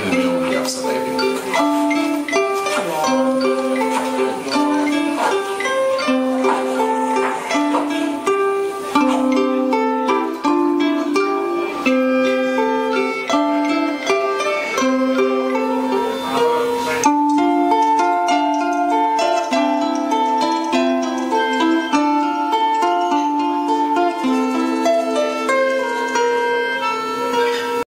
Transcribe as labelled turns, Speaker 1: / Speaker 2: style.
Speaker 1: Hallelujah.